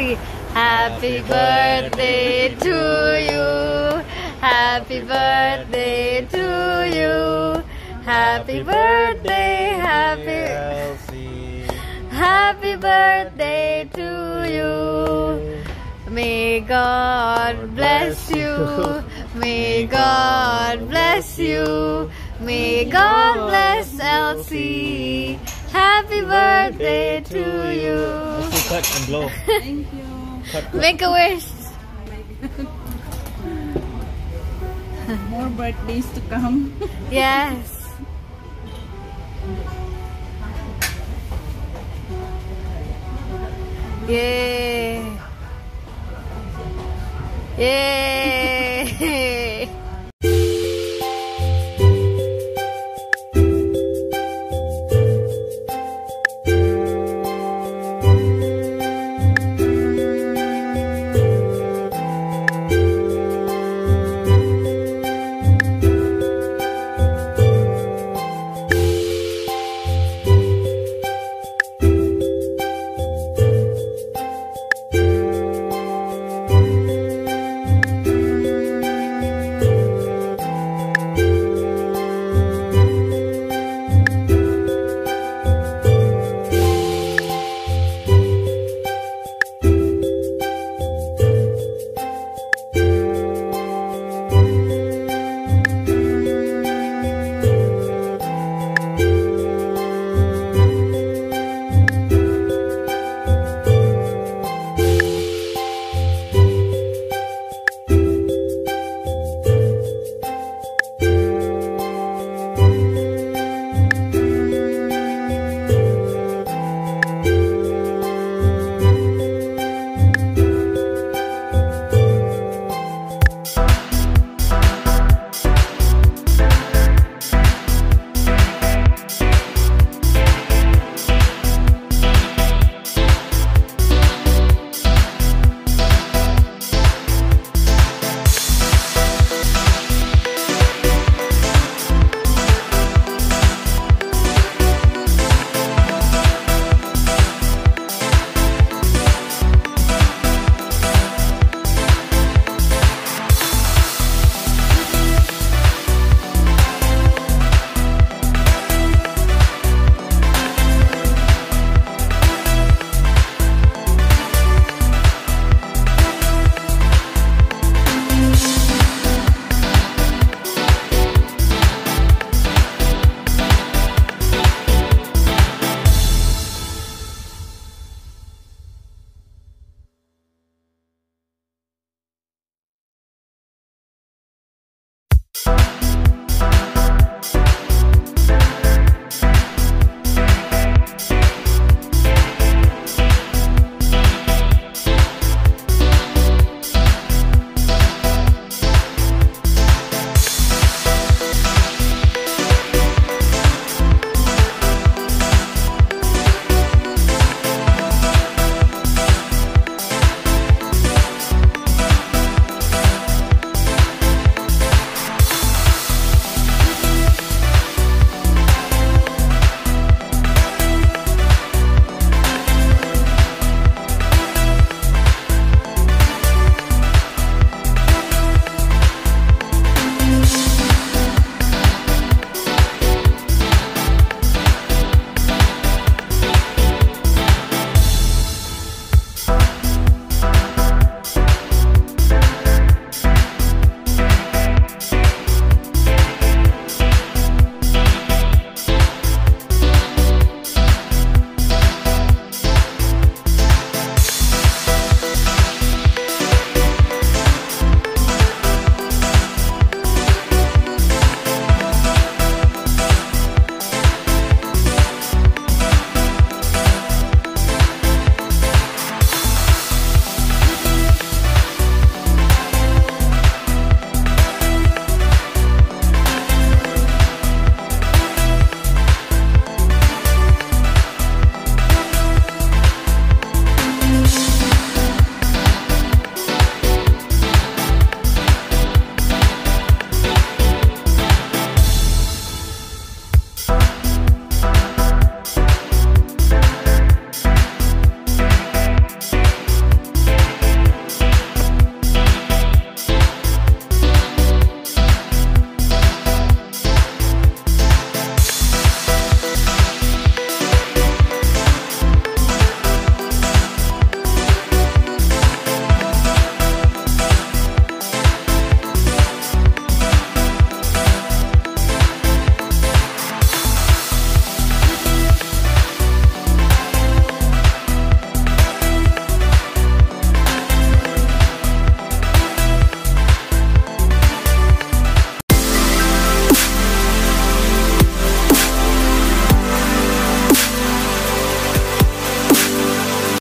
three. Happy birthday to you. Happy birthday to you. Happy birthday, happy, happy birthday to you. May God bless you. May God bless you. May God bless Elsie. Happy birthday to you. Let's do cut and blow. Thank you. Cut, cut. Make a wish. More birthdays to come. Yes. Yay. Yay.